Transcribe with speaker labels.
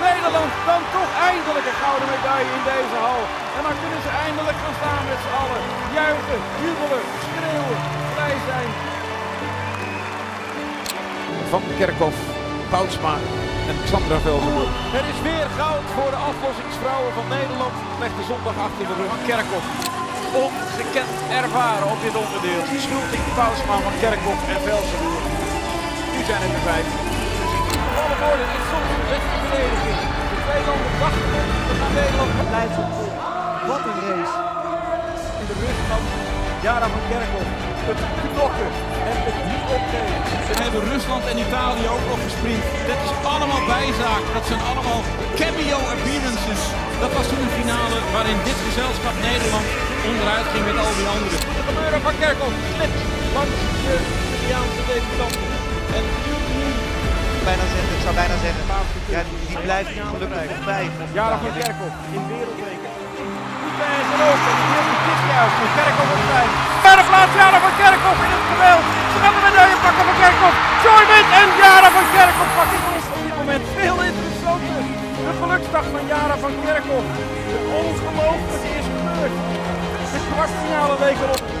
Speaker 1: Nederland dan toch eindelijk een gouden medaille in deze hal. En dan kunnen ze eindelijk gaan staan met z'n allen. Juichen, jubelen, schreeuwen, blij zijn. Van Kerkhoff, Poutsma en Xandra Velzenbroek. Er is weer goud voor de aflossingsvrouwen van Nederland. Legt de zondag achter de rug. Van Kerkhoff, ongekend ervaren op dit onderdeel. Schulting, Poutsma, Van Kerkhoff en Velzenbroek. Nu zijn het er vijf. Alle woorden is soms de beste verdediging. De twee landen wachten op. We gaan Nederland blijft op vol. Wat een race. in de rust van Jara van Kerkhoff het knokken en het niet opnemen. Ze hebben Rusland en Italië ook nog gesprint. Dat is allemaal bijzaak. Dat zijn allemaal cameo appearances. Dat was toen een finale waarin dit gezelschap Nederland onderuit ging met al die anderen. De gebeuren van Kerkhoff slipt langs eh, de Italiaanse debutanten. En
Speaker 2: bijna zeggen, ik zou bijna zeggen,
Speaker 1: ja, die blijft gelukkig
Speaker 2: bij. Jaren van
Speaker 1: Kerkhoff in wereldbeker. Goed bij zijn ogen, dit jaar van Kerkhoff op vijf. Jara van Kerkhoff in het geweld. Ze gaan de medaille pakken van Kerkhoff. Joy wint en Jara van Kerkhoff pakt het ons op dit moment. Veel interessanter. De geluksdag van Jara van Kerkhoff. Ongelooflijk is gebeurd. De kwartfinale week erop.